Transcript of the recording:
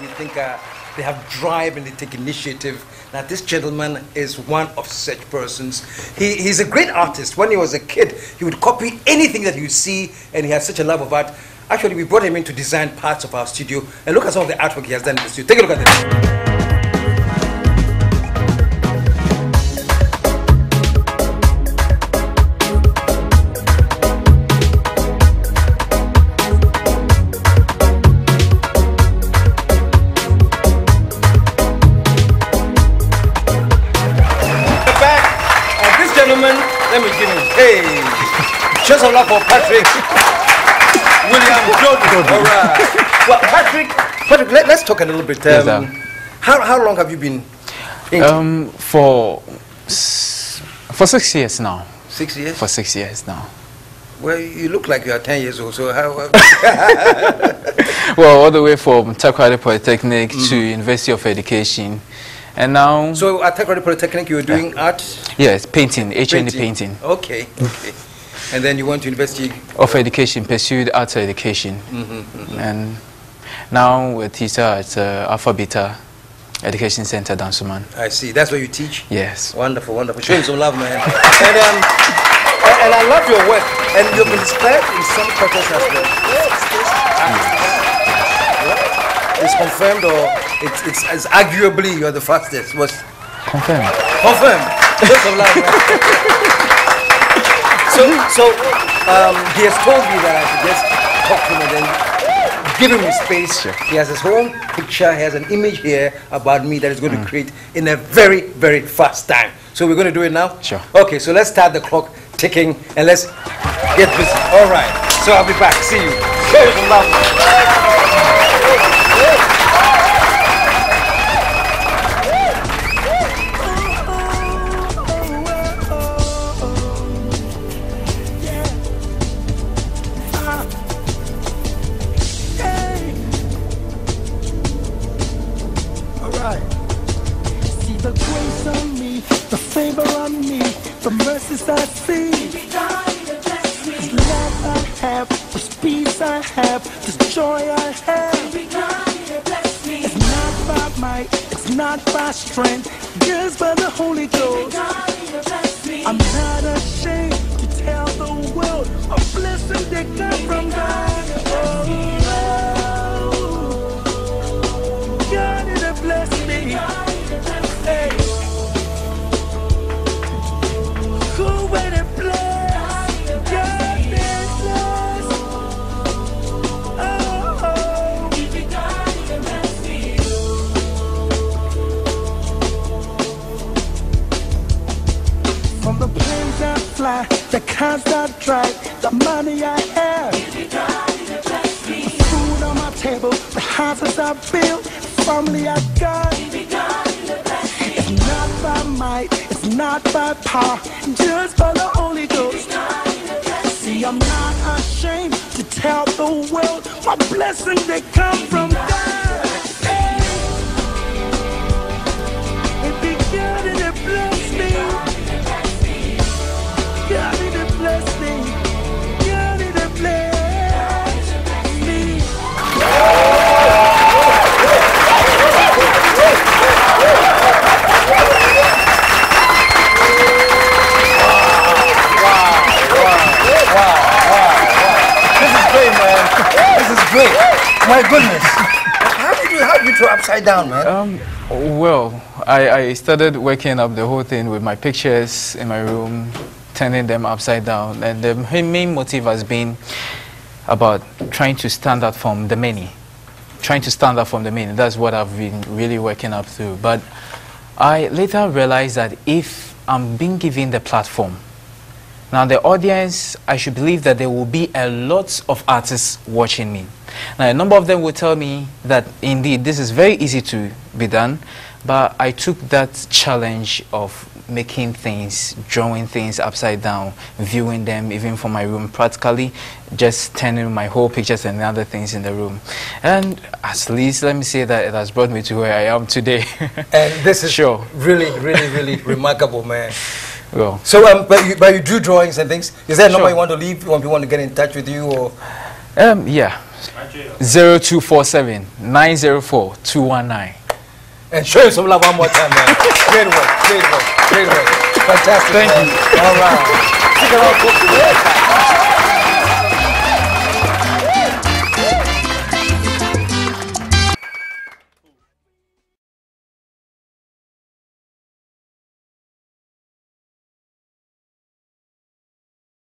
we think uh, they have drive and they take initiative. Now this gentleman is one of such persons. He, he's a great artist. When he was a kid, he would copy anything that would see and he has such a love of art. Actually, we brought him in to design parts of our studio and look at some of the artwork he has done in the studio. Take a look at this. This let me give him, hey, some love for Patrick. William Jordan. All right. Well, Patrick, Patrick, let, us talk a little bit. Um, how, how long have you been? Um, for for six years now. Six years? For six years now. Well, you look like you are 10 years old, so how? Well, all the way from Takoradi Polytechnic to University of Education, and now so at Tech Polytechnic, you were doing art? yes, painting, HND painting Okay, okay. And then you went to university. of education, pursued arts education, and now we're teacher at uh, Alpha Beta Education Center, Dansoman. I see. That's where you teach? Yes. Wonderful, wonderful. Show him some love, man. and, um, and, I love your work. And you've been described in some quarters as the It's confirmed or it's, it's, it's arguably you're the fastest. Was confirmed. confirmed. Show some love, so, so um, he has told me that I should just talk to him and then give him his space. He has his own picture, he has an image here about me that he's going to create in a very, very fast time. So we're going to do it now? Sure. Okay, so let's start the clock ticking and let's get busy. All right, so I'll be back. See you. Show you some love. I see. Love I have, this peace I have, this joy I have. It's not by might, it's not by strength, just by the Holy Ghost. I'm not ashamed to tell the world a blessing that come from God. Oh, the planes I fly, the cars I drive, the money I have. The food on my table, the houses I built, the family I got. It's not by might, it's not by power, just by the Holy Ghost. See, I'm not ashamed to tell the world my blessings they come from My goodness. How did you, how did you throw upside down, man? Um, well, I, I started working up the whole thing with my pictures in my room, turning them upside down. And the main motive has been about trying to stand out from the many. Trying to stand out from the many. That's what I've been really working up to. But I later realized that if I'm being given the platform, now, the audience, I should believe that there will be a lot of artists watching me. Now, a number of them will tell me that indeed this is very easy to be done, but I took that challenge of making things, drawing things upside down, viewing them even from my room, practically just turning my whole pictures and other things in the room. And at least let me say that it has brought me to where I am today. And this is Sure. really, really, really remarkable, man. well, So, um, but you, but you do drawings and things. Is there a number you want to leave when people want to get in touch with you, or Um, yeah. 0247 904 219. And show him some love one more time, man. great work, great work, great work. Fantastic. Thank man. you. All right. Stick around, folks.